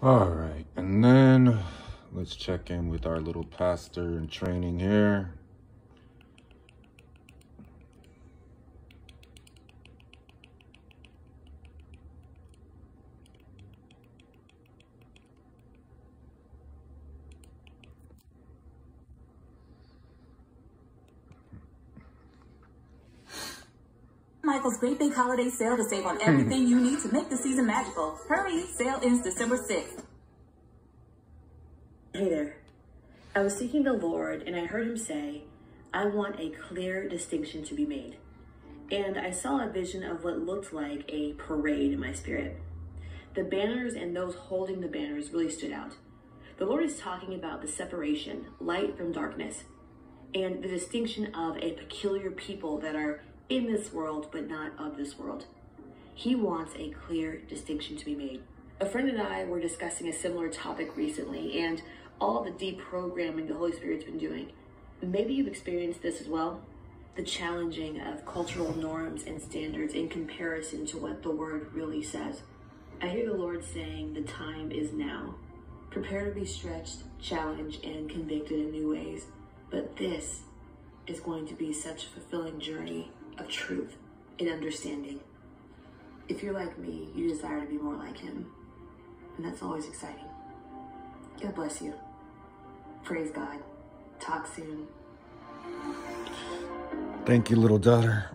All right, and then let's check in with our little pastor in training here. Great Big Holiday Sale to save on everything you need to make the season magical. Hurry, sale ends December 6th. Hey there. I was seeking the Lord and I heard him say, I want a clear distinction to be made. And I saw a vision of what looked like a parade in my spirit. The banners and those holding the banners really stood out. The Lord is talking about the separation, light from darkness, and the distinction of a peculiar people that are in this world, but not of this world. He wants a clear distinction to be made. A friend and I were discussing a similar topic recently and all the deprogramming the Holy Spirit's been doing. Maybe you've experienced this as well. The challenging of cultural norms and standards in comparison to what the Word really says. I hear the Lord saying the time is now. Prepare to be stretched, challenged, and convicted in new ways. But this is going to be such a fulfilling journey of truth and understanding. If you're like me, you desire to be more like him. And that's always exciting. God bless you. Praise God. Talk soon. Thank you, little daughter.